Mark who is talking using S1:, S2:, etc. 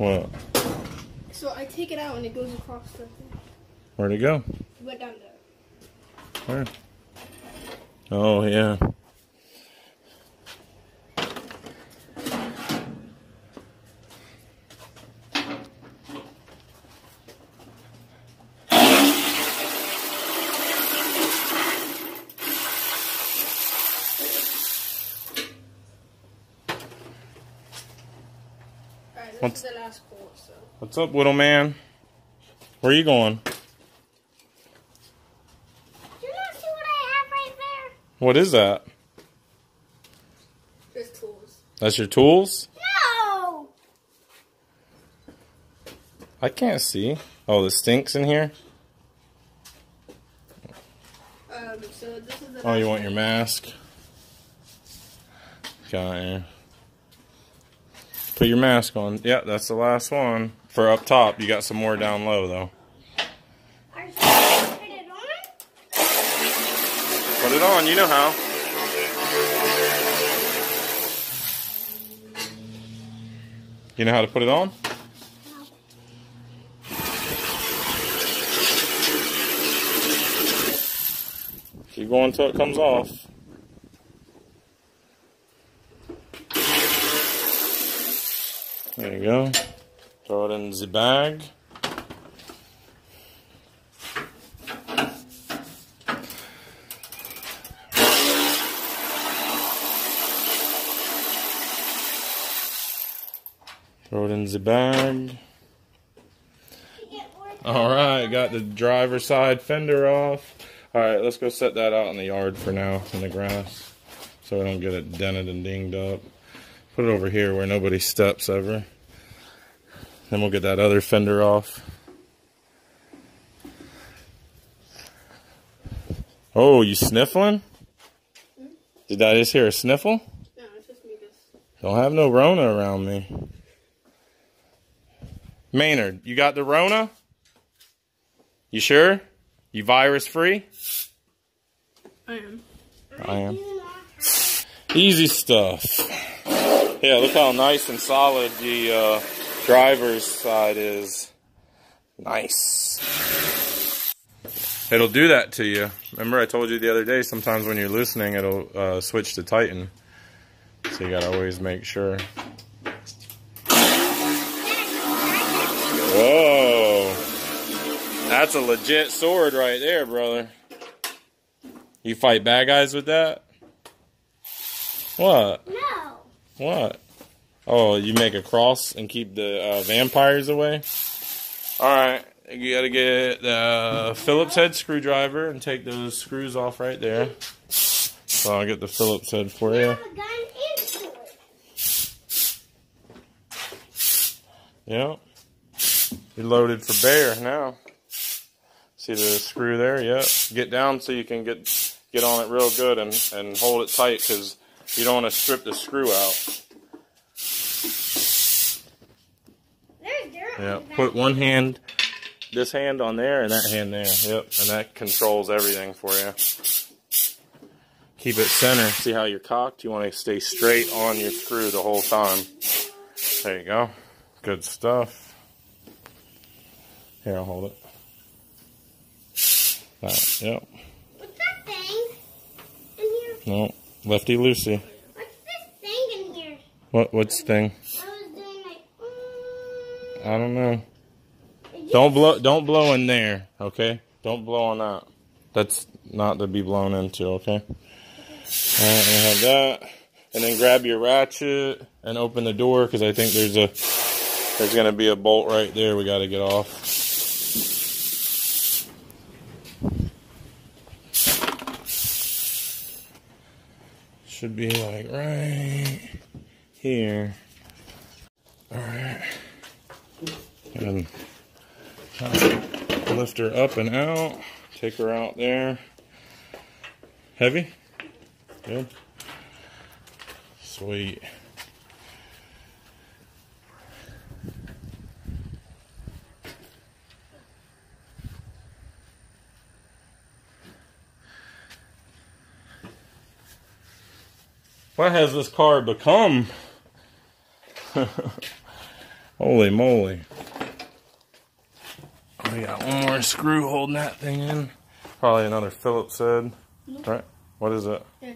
S1: What?
S2: So I take it out and it goes across the thing.
S1: Where'd it go?
S2: It went down there.
S1: Where? Oh, yeah. What's-
S2: is the last bolt, so.
S1: What's up, little man? Where are you going?
S3: Do you not see what I have right there?
S1: What is that?
S2: There's tools.
S1: That's your tools?
S3: No!
S1: I can't see. Oh, the stinks in here?
S2: Um, so this is the
S1: Oh, you want your mask? Got you. Put your mask on. Yeah, that's the last one. For up top, you got some more down low, though.
S3: Are you supposed to put it on?
S1: Put it on, you know how. You know how to put it on? Keep going until it comes off. There you go. Throw it in the bag. Throw it in the bag. All right, got the driver's side fender off. All right, let's go set that out in the yard for now in the grass so I don't get it dented and dinged up. Put it over here where nobody steps ever. Then we'll get that other fender off. Oh, you sniffling? Did I just hear a sniffle?
S2: No, it's just me.
S1: Don't have no Rona around me. Maynard, you got the Rona? You sure? You virus free?
S2: I am.
S1: I am.
S3: Do not have
S1: Easy stuff. Yeah, look how nice and solid the uh, driver's side is. Nice. It'll do that to you. Remember, I told you the other day. Sometimes when you're loosening, it'll uh, switch to tighten. So you gotta always make sure. Whoa, that's a legit sword right there, brother. You fight bad guys with that? What?
S3: No.
S1: What? Oh, you make a cross and keep the uh, vampires away? Alright, you gotta get the Phillips head screwdriver and take those screws off right there. So I'll get the Phillips head for you.
S3: Have a gun into it.
S1: Yep. You're loaded for bear now. See the screw there? Yep. Get down so you can get get on it real good and, and hold it tight because you don't want to strip the screw out. Yeah, put one hand, this hand on there and that hand there. Yep, and that controls everything for you. Keep it center. See how you're cocked? You want to stay straight on your screw the whole time. There you go. Good stuff. Here, I'll hold it. That, yep.
S3: What's that thing in here?
S1: No, lefty loosey.
S3: What's this thing in here?
S1: What? What's thing?
S3: I was doing like. Mm,
S1: I don't know. Don't blow. Don't blow in there. Okay. Don't blow on that. That's not to be blown into. Okay. All right. we have that, and then grab your ratchet and open the door because I think there's a there's gonna be a bolt right there. We got to get off. Should be like right here. All right. And lift her up and out. Take her out there. Heavy? Good. Sweet. What has this car become? Holy moly. We got one more screw holding that thing in. Probably another Phillips head. Mm-hmm. Right? What is it?
S2: Yeah,